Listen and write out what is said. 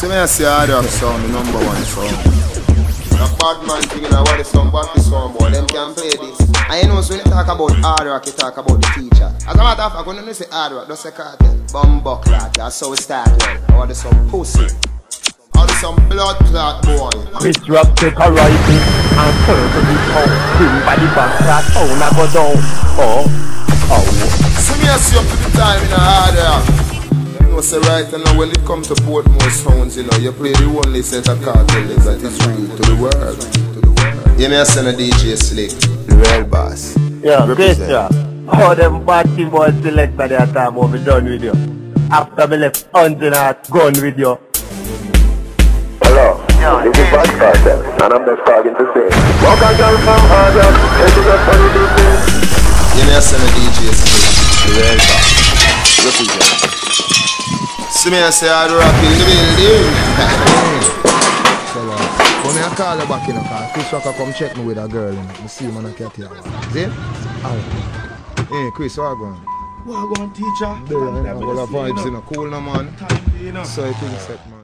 See me I say Hard Rokk sound, the number one sound. A bad man thing in a what is some bad song boy, them can play this. You know, so when you talk about Hard Rokk, you talk about the teacher. As a matter of fact, when you say Hard Rokk, that's a Kartel. Bumbo clot, that's how we start well. Or there's some pussy. Or there's some blood clot boy. Chris Rock take a rising and turn to the town. Bring body back, that town I go down. Oh, oh. See me I see up to the time in a Hard Rokk. You know, say right now when it come to Portmore sounds, you know, you play the only set of cartels that is real to the world. To the world. You may send a DJ Slick, the real boss. Yeah, Chris, Represent. yeah. All them bad team boys select by their time when we done with you. After me left hunting at gun with you. Hello, this is Bad Kartel, and I'm just talking to say, Walk on girl from Hard Rokk, and she got funny business. You may send a DJ Slick, the real boss. Represent. See me I say Hard Rokk in the building. So, uh, when I call you back, you know, cause Chris Rocker come check me with a girl, you know, me see him on a cat here. See? Alright. Hey, Chris, what going? What going teacher? There, you know, all the vibes, you know, cool, no, man. You know. So, it is set, man.